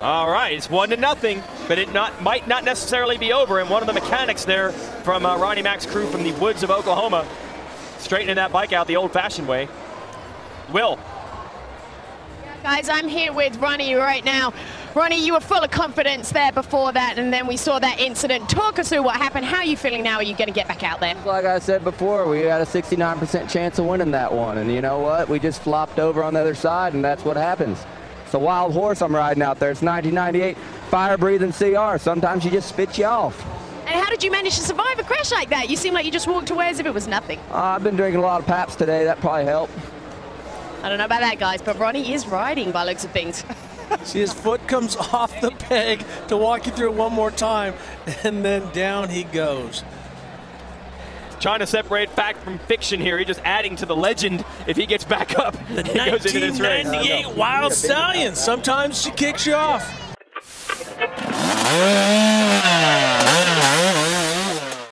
All right, it's one to nothing, but it not might not necessarily be over. And one of the mechanics there from uh, Ronnie Mac's crew from the woods of Oklahoma, straightening that bike out the old-fashioned way. Will. Guys, I'm here with Ronnie right now. Ronnie, you were full of confidence there before that, and then we saw that incident. Talk us through what happened. How are you feeling now? Are you going to get back out there? Like I said before, we had a 69% chance of winning that one. And you know what? We just flopped over on the other side, and that's what happens. It's a wild horse I'm riding out there. It's 1998 fire breathing CR. Sometimes you just spit you off. And how did you manage to survive a crash like that? You seem like you just walked away as if it was nothing. Uh, I've been drinking a lot of Pabst today. That probably helped. I don't know about that, guys, but Ronnie is riding by looks of things. See, his foot comes off the peg to walk you through it one more time, and then down he goes. Trying to separate fact from fiction here. He's just adding to the legend if he gets back up. The he goes into this race. 1998 Wild Stallion. Sometimes she kicks you off.